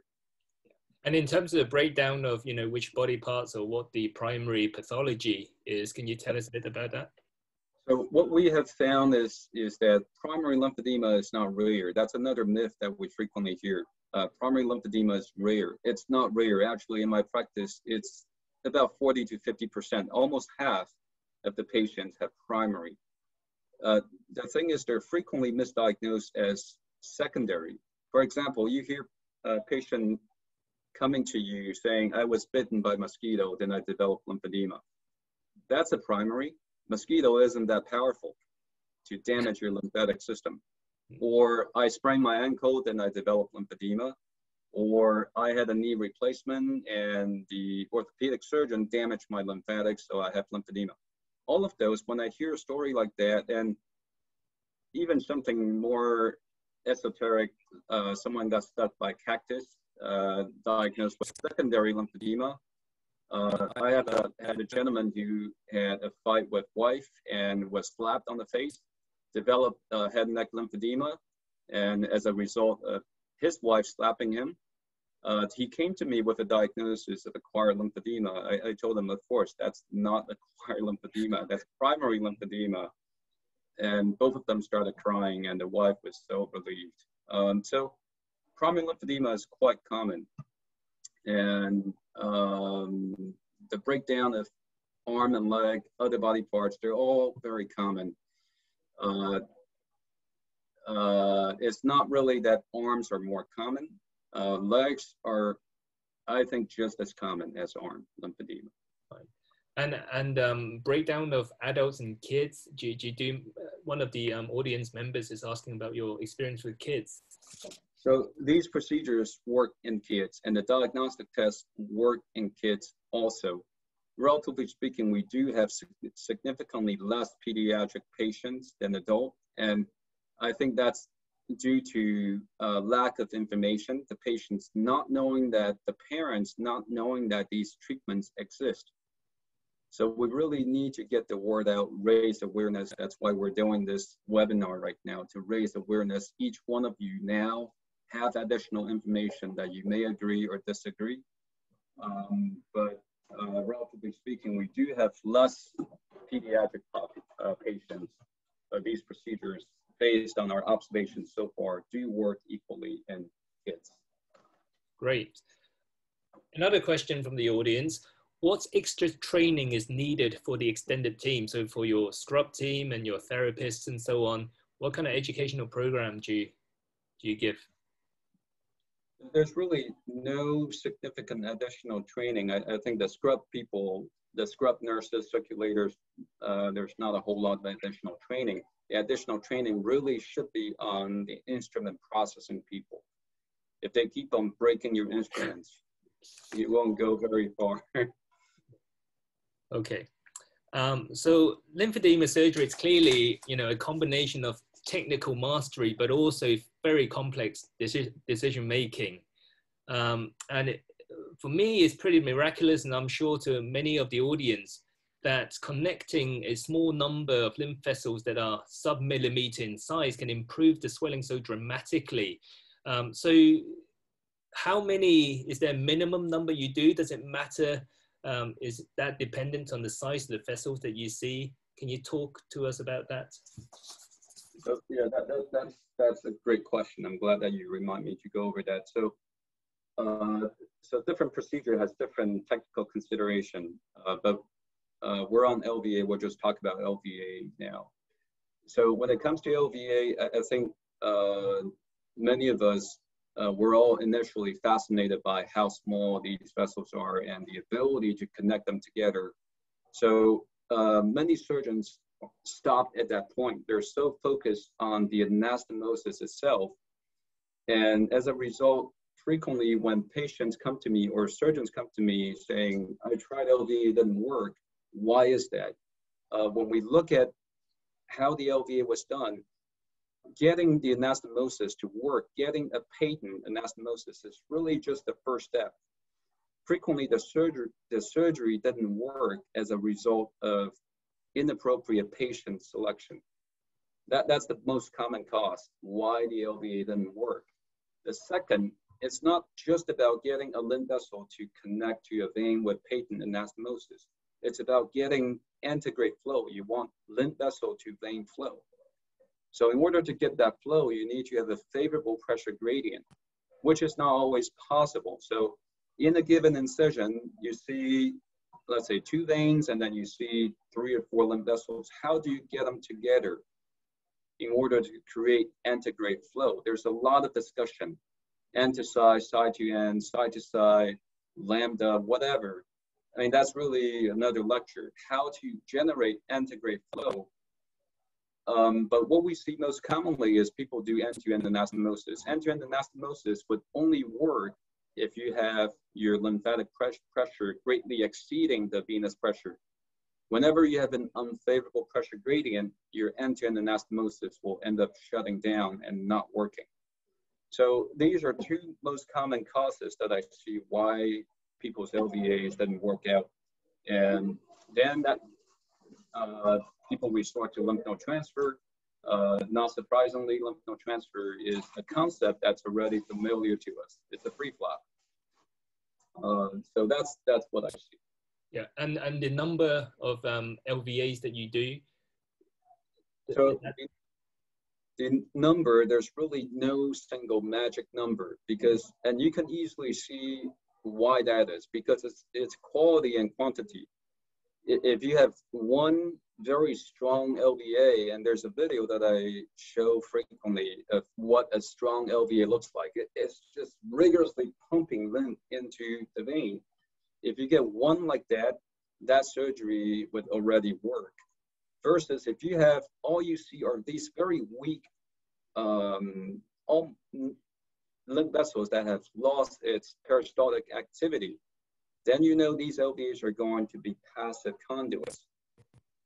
And in terms of the breakdown of you know which body parts or what the primary pathology is, can you tell us a bit about that? So what we have found is is that primary lymphedema is not rare. That's another myth that we frequently hear uh, primary lymphedema is rare. It's not rare. Actually, in my practice, it's about 40 to 50%, almost half of the patients have primary. Uh, the thing is, they're frequently misdiagnosed as secondary. For example, you hear a patient coming to you saying, I was bitten by mosquito, then I developed lymphedema. That's a primary. Mosquito isn't that powerful to damage your lymphatic system or I sprained my ankle, then I developed lymphedema, or I had a knee replacement and the orthopedic surgeon damaged my lymphatics, so I have lymphedema. All of those, when I hear a story like that, and even something more esoteric, uh, someone got stuck by cactus, diagnosed with secondary lymphedema. Uh, I had a, had a gentleman who had a fight with wife and was slapped on the face developed uh, head and neck lymphedema. And as a result of his wife slapping him. Uh, he came to me with a diagnosis of acquired lymphedema. I, I told him, of course, that's not acquired lymphedema, that's primary lymphedema. And both of them started crying, and the wife was so relieved. Um, so, primary lymphedema is quite common. And um, the breakdown of arm and leg, other body parts, they're all very common. Uh, uh, it's not really that arms are more common. Uh, legs are, I think, just as common as arm lymphedema. And and um, breakdown of adults and kids. Do do, do one of the um, audience members is asking about your experience with kids. So these procedures work in kids, and the diagnostic tests work in kids also. Relatively speaking, we do have significantly less pediatric patients than adult, and I think that's due to uh, lack of information, the patients not knowing that, the parents not knowing that these treatments exist. So we really need to get the word out, raise awareness. That's why we're doing this webinar right now to raise awareness. Each one of you now have additional information that you may agree or disagree. Um, but uh, relatively speaking, we do have less pediatric uh, patients. Uh, these procedures based on our observations so far, do work equally in kids. Great. Another question from the audience. What extra training is needed for the extended team? So for your scrub team and your therapists and so on, what kind of educational program do you, do you give? There's really no significant additional training. I, I think the scrub people, the scrub nurses, circulators, uh, there's not a whole lot of additional training the additional training really should be on the instrument processing people. If they keep on breaking your instruments, you won't go very far. okay. Um, so lymphedema surgery, it's clearly, you know, a combination of technical mastery, but also very complex deci decision making. Um, and it, for me, it's pretty miraculous, and I'm sure to many of the audience, that connecting a small number of lymph vessels that are sub-millimeter in size can improve the swelling so dramatically. Um, so how many, is there minimum number you do? Does it matter? Um, is that dependent on the size of the vessels that you see? Can you talk to us about that? So, yeah, that, that, that's, that's a great question. I'm glad that you remind me to go over that. So, uh, so different procedure has different technical consideration, uh, but uh, we're on LVA, we'll just talk about LVA now. So when it comes to LVA, I, I think uh, many of us, uh, we're all initially fascinated by how small these vessels are and the ability to connect them together. So uh, many surgeons stop at that point. They're so focused on the anastomosis itself. And as a result, frequently when patients come to me or surgeons come to me saying, I tried LV, it didn't work, why is that? Uh, when we look at how the LVA was done, getting the anastomosis to work, getting a patent anastomosis is really just the first step. Frequently, the surgery, the surgery doesn't work as a result of inappropriate patient selection. That, that's the most common cause why the LVA didn't work. The second, it's not just about getting a lymph vessel to connect to a vein with patent anastomosis. It's about getting antegrade flow. You want lymph vessel to vein flow. So in order to get that flow, you need to have a favorable pressure gradient, which is not always possible. So in a given incision, you see, let's say two veins, and then you see three or four lymph vessels. How do you get them together in order to create antegrade flow? There's a lot of discussion, end to side, side to end, side to side, lambda, whatever. I mean, that's really another lecture, how to generate antegrade flow. Um, but what we see most commonly is people do end-to-end anastomosis. End-to-end anastomosis would only work if you have your lymphatic pressure greatly exceeding the venous pressure. Whenever you have an unfavorable pressure gradient, your end-to-end anastomosis will end up shutting down and not working. So these are two most common causes that I see why people's LVAs didn't work out. And then that uh, people resort to lymph node transfer. Uh, not surprisingly, lymph node transfer is a concept that's already familiar to us. It's a free flap. Uh, so that's that's what I see. Yeah, and and the number of um, LVAs that you do. So the number, there's really no single magic number because, and you can easily see why that is because it's it's quality and quantity. If you have one very strong LVA, and there's a video that I show frequently of what a strong LVA looks like. It, it's just rigorously pumping lymph into the vein. If you get one like that, that surgery would already work. Versus if you have all you see are these very weak um, all lymph vessels that have lost its peristaltic activity, then you know these LVAs are going to be passive conduits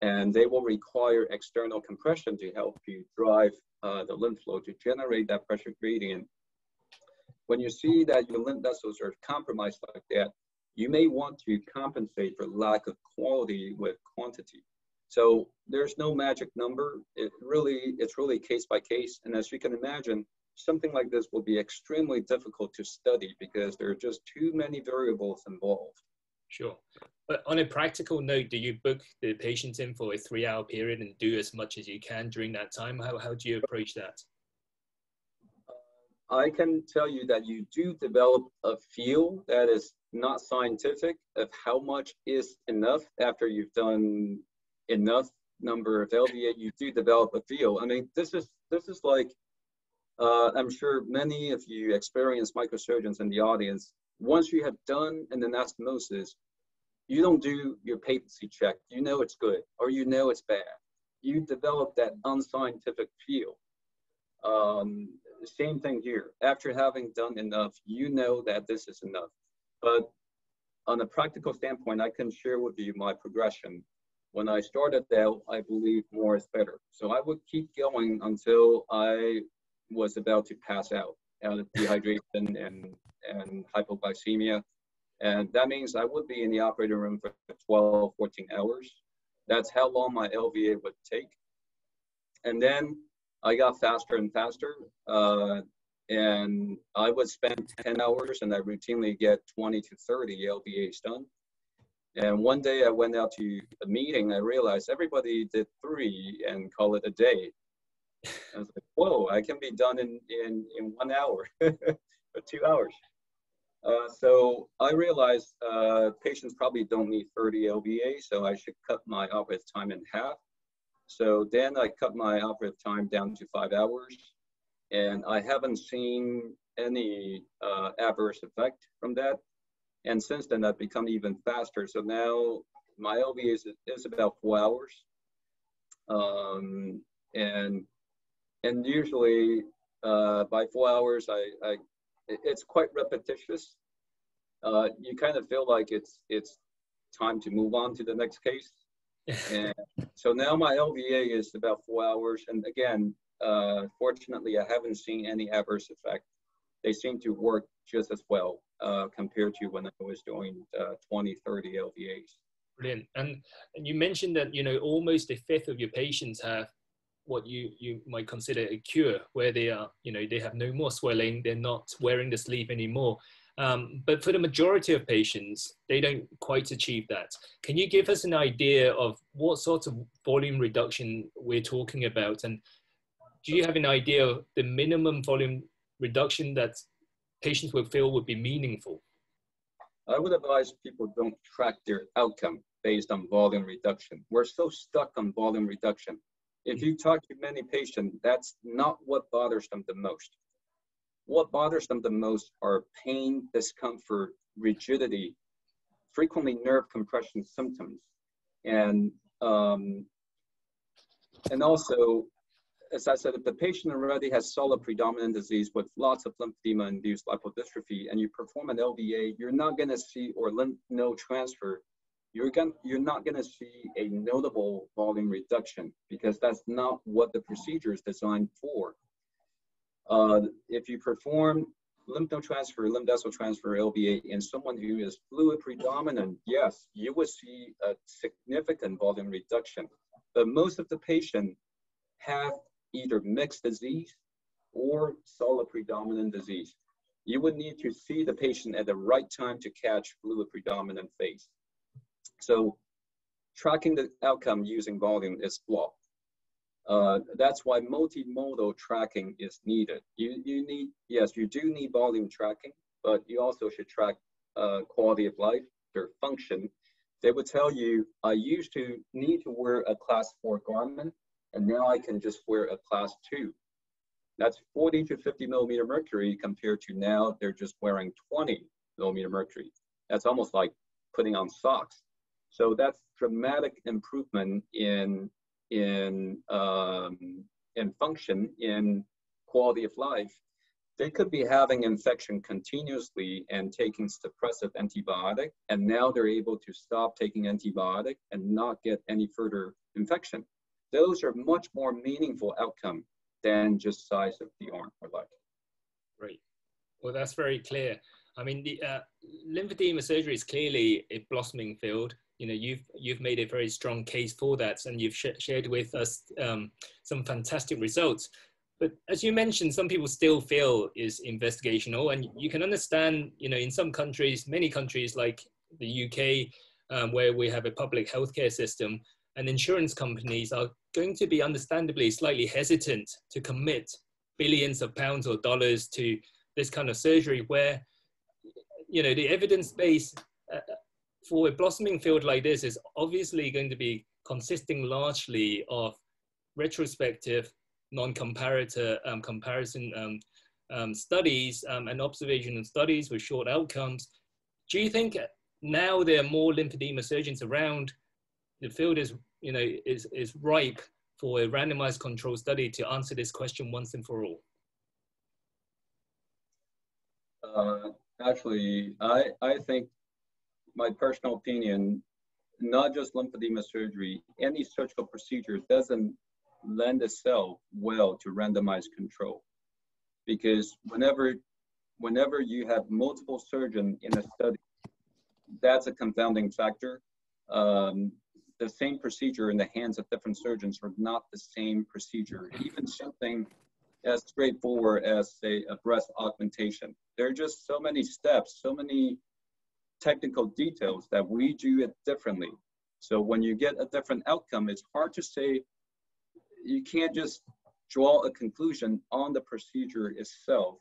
and they will require external compression to help you drive uh, the lymph flow to generate that pressure gradient. When you see that your lymph vessels are compromised like that, you may want to compensate for lack of quality with quantity. So there's no magic number. It really, it's really case by case. And as you can imagine, something like this will be extremely difficult to study because there are just too many variables involved. Sure. But on a practical note, do you book the patients in for a three hour period and do as much as you can during that time? How, how do you approach that? I can tell you that you do develop a feel that is not scientific of how much is enough after you've done enough number of LVA, you do develop a feel. I mean, this is this is like uh, I'm sure many of you experienced microsurgeons in the audience. Once you have done an anastomosis, you don't do your patency check. You know it's good or you know it's bad. You develop that unscientific feel. Um, same thing here. After having done enough, you know that this is enough. But on a practical standpoint, I can share with you my progression when I started out, I believe more is better. So I would keep going until I was about to pass out, out of dehydration and, and hypoglycemia. And that means I would be in the operating room for 12, 14 hours. That's how long my LVA would take. And then I got faster and faster. Uh, and I would spend 10 hours and I routinely get 20 to 30 LVAs done. And one day I went out to a meeting. I realized everybody did three and call it a day. I was like, whoa, I can be done in, in, in one hour or two hours. Uh, so I realized uh, patients probably don't need 30 LVA, so I should cut my operative time in half. So then I cut my operative time down to five hours, and I haven't seen any uh, adverse effect from that. And since then, I've become even faster. So now my LV is, is about four hours. Um, and and usually uh, by four hours, I, I it's quite repetitious. Uh, you kind of feel like it's it's time to move on to the next case. and so now my LVA is about four hours. And again, uh, fortunately, I haven't seen any adverse effect. They seem to work just as well uh, compared to when I was doing uh, 20, 30 LVAs. Brilliant. And, and you mentioned that, you know, almost a fifth of your patients have what you, you might consider a cure, where they are, you know, they have no more swelling, they're not wearing the sleeve anymore. Um, but for the majority of patients, they don't quite achieve that. Can you give us an idea of what sort of volume reduction we're talking about? And do you have an idea of the minimum volume reduction that patients would feel would be meaningful? I would advise people don't track their outcome based on volume reduction. We're so stuck on volume reduction. If you talk to many patients, that's not what bothers them the most. What bothers them the most are pain, discomfort, rigidity, frequently nerve compression symptoms, and um, and also as I said, if the patient already has solid predominant disease with lots of lymphedema-induced lipodystrophy and you perform an LVA, you're not going to see, or lymph node transfer, you're, going you're not going to see a notable volume reduction because that's not what the procedure is designed for. Uh, if you perform lymph node transfer, lymph vessel transfer, LVA in someone who is fluid predominant, yes, you will see a significant volume reduction. But most of the patient have either mixed disease or solid predominant disease. You would need to see the patient at the right time to catch fluid predominant phase. So tracking the outcome using volume is flawed. Uh, that's why multimodal tracking is needed. You, you need, yes, you do need volume tracking, but you also should track uh, quality of life, their function. They would tell you, I used to need to wear a class four garment, and now I can just wear a class two. That's 40 to 50 millimeter mercury compared to now they're just wearing 20 millimeter mercury. That's almost like putting on socks. So that's dramatic improvement in in um, in function in quality of life. They could be having infection continuously and taking suppressive antibiotic, and now they're able to stop taking antibiotic and not get any further infection. Those are much more meaningful outcome than just size of the arm or leg. Great. Well, that's very clear. I mean, the uh, lymphedema surgery is clearly a blossoming field. You know, you've you've made a very strong case for that, and you've sh shared with us um, some fantastic results. But as you mentioned, some people still feel is investigational, and you can understand. You know, in some countries, many countries like the UK, um, where we have a public healthcare system, and insurance companies are going to be understandably slightly hesitant to commit billions of pounds or dollars to this kind of surgery where you know the evidence base uh, for a blossoming field like this is obviously going to be consisting largely of retrospective non-comparator um, comparison um, um, studies um, and observational studies with short outcomes do you think now there are more lymphedema surgeons around the field is you know, is, is ripe for a randomized control study to answer this question once and for all? Uh, actually, I, I think my personal opinion, not just lymphedema surgery, any surgical procedure doesn't lend itself well to randomized control. Because whenever, whenever you have multiple surgeons in a study, that's a confounding factor. Um, the same procedure in the hands of different surgeons are not the same procedure. Even something as straightforward as, say, a breast augmentation. There are just so many steps, so many technical details that we do it differently. So when you get a different outcome, it's hard to say, you can't just draw a conclusion on the procedure itself.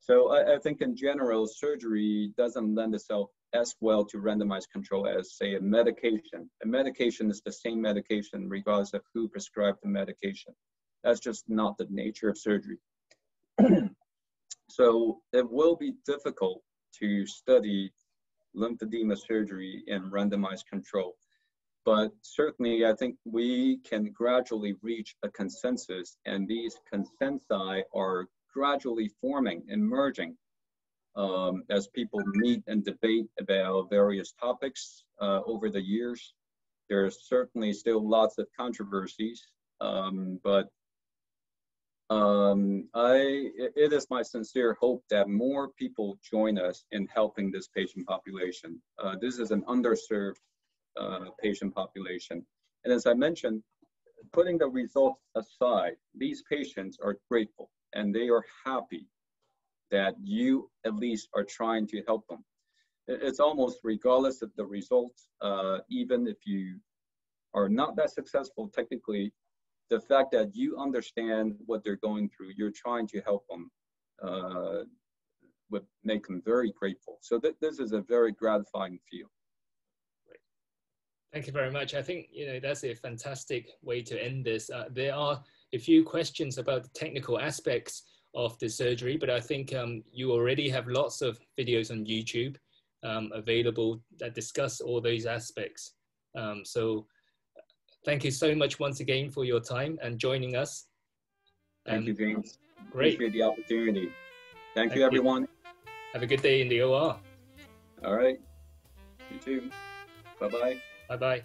So I, I think in general, surgery doesn't lend itself as well to randomized control as, say, a medication. A medication is the same medication regardless of who prescribed the medication. That's just not the nature of surgery. so it will be difficult to study lymphedema surgery in randomized control. But certainly, I think we can gradually reach a consensus, and these consensi are gradually forming, emerging um, as people meet and debate about various topics uh, over the years. There's certainly still lots of controversies, um, but um, I, it is my sincere hope that more people join us in helping this patient population. Uh, this is an underserved uh, patient population. And as I mentioned, putting the results aside, these patients are grateful and they are happy that you at least are trying to help them. It's almost regardless of the results, uh, even if you are not that successful technically, the fact that you understand what they're going through, you're trying to help them, uh, would make them very grateful. So th this is a very gratifying feel. Thank you very much. I think you know that's a fantastic way to end this. Uh, there are a few questions about the technical aspects of the surgery, but I think um, you already have lots of videos on YouTube um, available that discuss all those aspects. Um, so thank you so much once again for your time and joining us. Thank you, James. Great. Appreciate the opportunity. Thank, thank you, everyone. You. Have a good day in the OR. All right. You too. Bye-bye. Bye-bye.